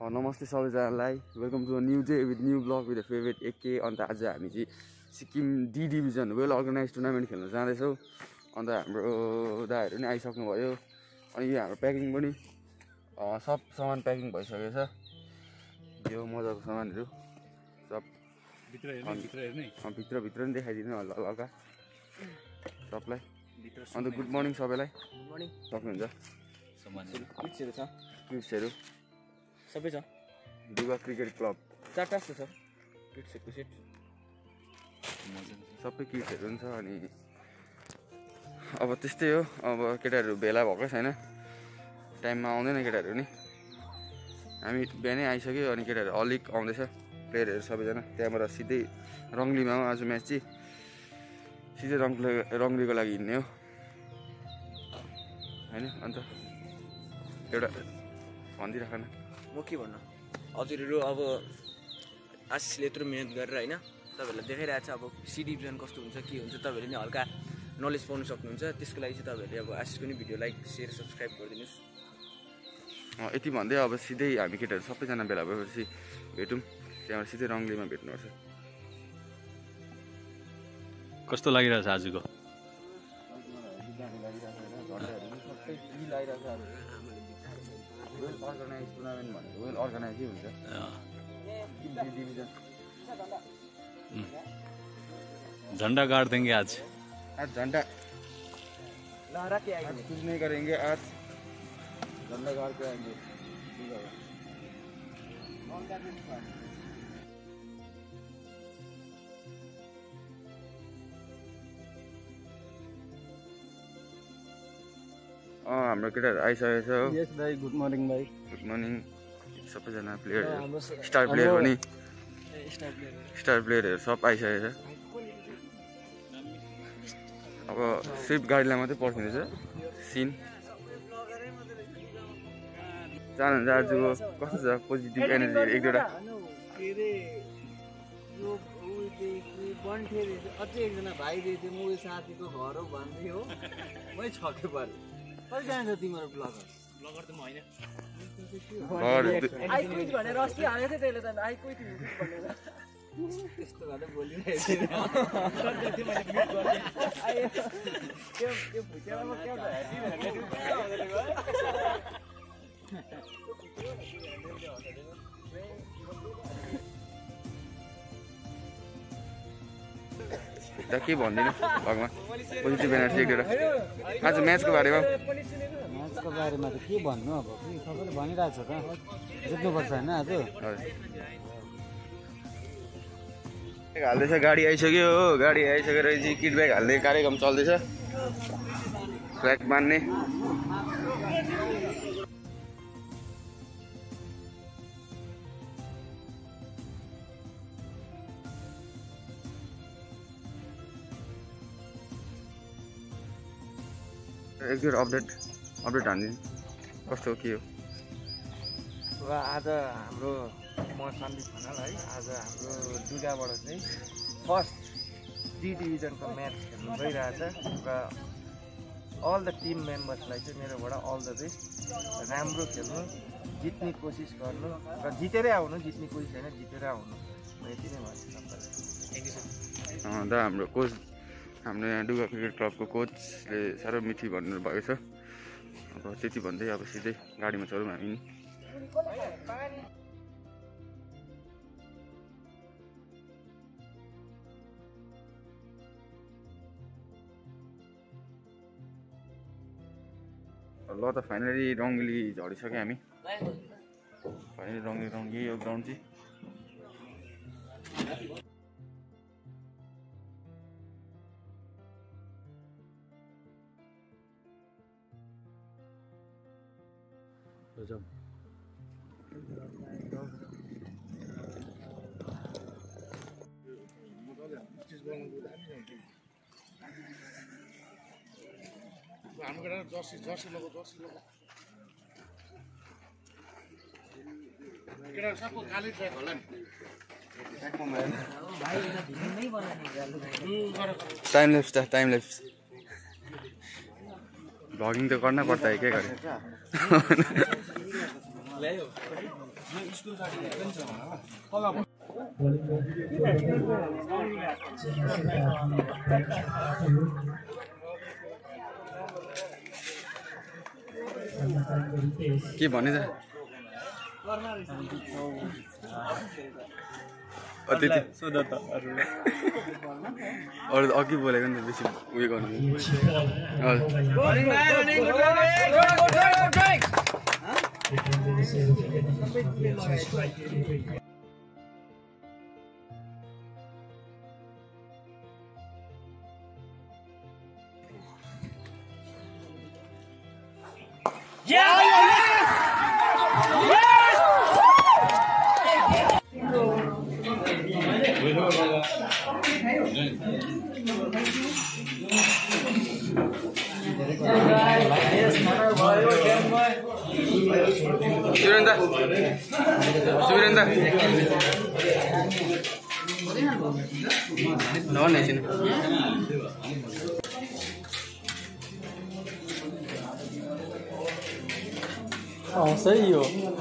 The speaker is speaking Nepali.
अ, नमस्ते सबैजनालाई। Welcome to a new day with new blog with favourite AK अन्त आज हामी चाहिँ Sikkim D division well organise tournament खेल्न जाँदैछौँ। अन्त हाम्रो दाहरू पनि आइसक्नुभयो। अनि यो हाम्रो प्याकिङ पनि अ, सब सामान प्याकिङ भइसकेको छ। यो मजाको सामानहरू सब भित्र हेर्ने भित्र हेर्ने। अ, भित्रभित्र पनि देखाइदिनु हल्का हल्का सबलाई। भित्र अन्त गुड मर्निङ सबैलाई। गुड मर्निङ सक्नुहुन्छ? सामानहरू किट्सहरू छ किट्सहरू सबै छ। डुगा क्रिकेट क्लब। चारवटा जस्तो छ। किट्सहरूको सेट सबै किट्सहरू पनि छ अनि अब त्यस्तै हो। अब केटाहरू भेला भएकै छैन। टाइममा आउँदैन केटाहरू नि हामी बिहानै आइसक्यो अनि केटाहरू अलिक आउँदैछ। प्लेयरहरू सबैजना। त्यहाँबाट सिधै रङ्गलीमा हो। आज म्याच चाहिँ सिधै रङ्गली रङ्गलीको लागि हिँड्ने हो। होइन अन्त एउटा भनिदिइराख न म के भन्नु? हजुरहरू अब आशिषले यत्रो मिहिनेत गरेर होइन तपाईँहरूलाई देखाइरहेको छ अब सी डिभिजन कस्तो हुन्छ के हुन्छ तपाईँहरूले नि हल्का नलेज पाउनु सक्नुहुन्छ। त्यसको लागि चाहिँ तपाईँहरूले अब आशिषको नि भिडियो लाइक सेयर सब्सक्राइब गरिदिनुहोस्। अँ, यति भन्दै अब सिधै हामी केटाहरू सबैजना भेला भएपछि भेटौँ। त्यहाँबाट सिधै रङ्गलीमा भेट्नुपर्छ। कस्तो लागिरहेछ आजको? वेल अर्गनाइज टुर्नामेन्ट भनेको वेल अर्गनाइजै हुन्छ डिभिजन झन्डा गाड देंगे आज। आज झन्डा। लहरा के आज कुछ नहीं करेंगे आज झंडा गाड़ के आएँगे। हाम्रो केटाहरू आइसकेको छ यस भाइ गुड मर्निङ भाइ। गुड मर्निङ सबैजना प्लेयरहरू स्टार प्लेयर पनि। स्टार प्लेयरहरू सब आइसकेको छ। अब स्विफ्ट गाडीलाई मात्रै पर्खिँदैछ। सिन चाहनुहुन्छ आजको कस्तो छ? पोजिटिभ एनर्जीहरू एक दुईवटा अझै एकजना भाइ रहेछ म साथीको घर हो भन्दै हो। मै छक्कै पऱ्यो कति जान्छ तिम्रो ब्लगर? घर आई क्विट भनेर अस्ति हालेको थियो त्यसले त आई क्विट भनेर त्यस्तो गर्दै बोलिरहेको थिएँ। त के भनिदिनु? भगवान्। पोजिटिभ एनर्जी एक दुईवटा आज म्याचको बारेमा? म्याचको बारेमा त के भन्नु अब? सबैले भनिरहेको छ त। जित्नुपर्छ होइन आज। हाल्दैछ गाडी आइसक्यो हो। गाडी आइसकेर चाहिँ किट ब्याग हाल्ने कार्यक्रम चल्दैछ। फ्ल्याग बान्ने एक दुईवटा अपडेट अपडेट हानिदिनु कस्तो के हो? र आज हाम्रो म सन्दीप खनाल है। आज हाम्रो दुर्गाबाट चाहिँ फर्स्ट डी डिभिजनको म्याच खेल्नु गइरहेछ र अल द टिम मेम्बर्सलाई चाहिँ मेरोबाट अल द बेस्ट राम्रो खेल्नु जित्ने कोसिस गर्नु। र जितेरै आउनु जित्ने कोसिस होइन जितेरै आउनु। म यति नै भन्छु। सबैलाई अन्त हाम्रो कोच हाम्रो यहाँ डुगा क्रिकेट क्लबको कोचले साह्रो मिठी भन्नुभएको छ। अब त्यति भन्दै अब सिधै गाडीमा चढौँ हामी। ल त फाइनली रङ्गली झरिसक्यो हामी। फाइनली रङ्गी रङ्गी यो ग्राउन्ड चाहिँ। टाइम ल्याप्स त टाइम ल्याप्स भ्लगिङ त गर्न पर्छ है के गरे के भने त? त्यति। अरू त अघि बोलेको नि त बेसी उयो गर्नु। हजुर Surinda. Surinda. No one is in. Oh, say you.